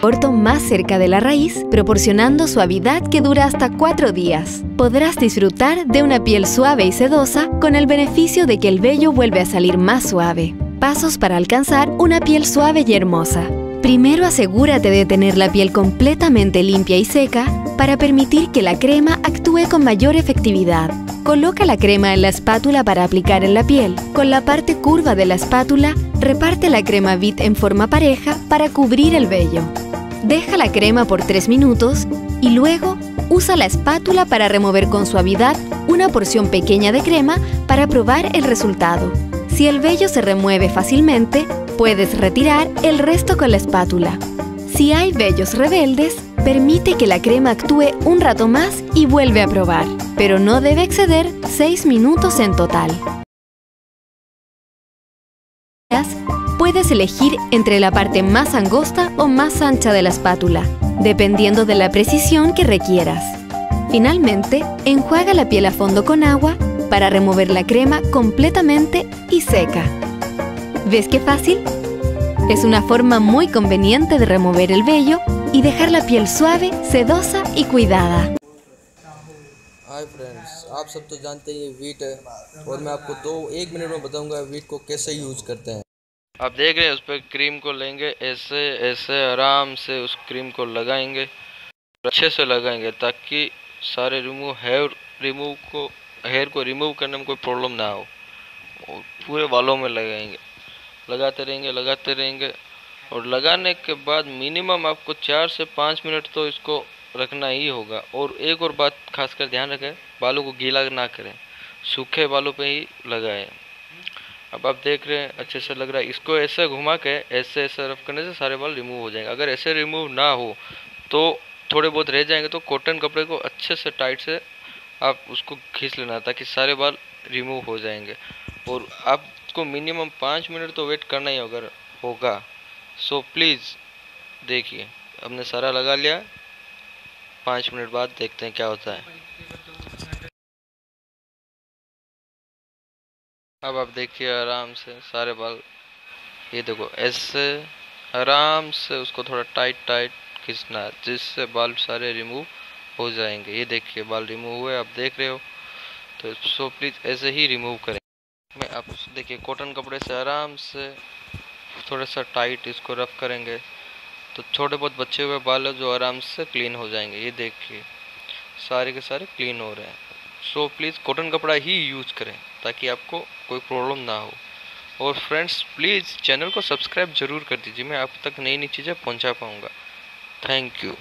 corto más cerca de la raíz, proporcionando suavidad que dura hasta cuatro días. Podrás disfrutar de una piel suave y sedosa con el beneficio de que el vello vuelve a salir más suave. Pasos para alcanzar una piel suave y hermosa. Primero asegúrate de tener la piel completamente limpia y seca para permitir que la crema actúe con mayor efectividad. Coloca la crema en la espátula para aplicar en la piel. Con la parte curva de la espátula, reparte la crema Vit en forma pareja para cubrir el vello. Deja la crema por 3 minutos y luego usa la espátula para remover con suavidad una porción pequeña de crema para probar el resultado. Si el vello se remueve fácilmente, puedes retirar el resto con la espátula. Si hay vellos rebeldes, permite que la crema actúe un rato más y vuelve a probar, pero no debe exceder 6 minutos en total. Puedes elegir entre la parte más angosta o más ancha de la espátula, dependiendo de la precisión que requieras. Finalmente, enjuaga la piel a fondo con agua para remover la crema completamente y seca. ¿Ves qué fácil? Es una forma muy conveniente de remover el vello y dejar la piel suave, sedosa y cuidada. Hi friends आप सब तो जानते हैं ये wheat है और मैं आपको दो एक मिनट में बताऊंगा वीट को कैसे यूज करते हैं आप देख रहे हैं, उस पर क्रीम को लेंगे, ऐसे ऐसे आराम से उस क्रीम को लगाएँगे, अच्छे से लगाएँगे, ताकि सारे रिमूव हेयर रिमूव को हेयर को रिमूव करने में कोई प्रॉब्लम ना हो। और पूरे बालों में लगाएँगे। लगाते रहेंगे लगाते रहेंगे। और लगाने के बाद मिनिमम आपको चार से पाँच मिनट तो इसको रखना ही होगा। और एक और बात खासकर ध्यान रखें, बालों को गीला ना करें, सूखे बालों पे ही लगाएँ। अब आप देख रहे हैं, अच्छे से लग रहा है। इसको ऐसे घुमा के, ऐसे ऐसे रफ करने से सारे बाल रिमूव हो जाएँगे। अगर ऐसे रिमूव ना हो तो थोड़े बहुत रह जाएँगे तो कॉटन कपड़े को अच्छे से टाइट से आप उसको खींच लेना, ताकि सारे बाल रिमूव हो जाएँगे। और आपको मिनिमम पाँच मिनट तो वेट करना ही अगर होगा सो प्लीज़ देखिए। हमने सारा लगा लिया, पाँच मिनट बाद देखते हैं क्या होता है। अब आप देखिए आराम से, सारे बाल। ये देखो, ऐसे आराम से उसको थोड़ा टाइट टाइट खींचना जिससे बाल सारे रिमूव हो जाएँगे। ये देखिए, बाल रिमूव हुए, आप देख रहे हो। तो सो प्लीज़ ऐसे ही रिमूव करें। मैं आप देखिए कॉटन कपड़े से आराम से थोड़ा सा टाइट इसको रफ करेंगे। तो छोटे बहुत बचे हुए बाल जो आराम से क्लीन हो जाएँगे। ये देखिए, सारे के सारे क्लीन हो रहे हैं। सो प्लीज़ कॉटन कपड़ा ही यूज़ करें, ताकि आपको कोई प्रॉब्लम ना हो। और फ्रेंड्स प्लीज़ चैनल को सब्सक्राइब ज़रूर कर दीजिए। मैं आप तक नई नई चीज़ें पहुँचा पाऊँगा। Thank you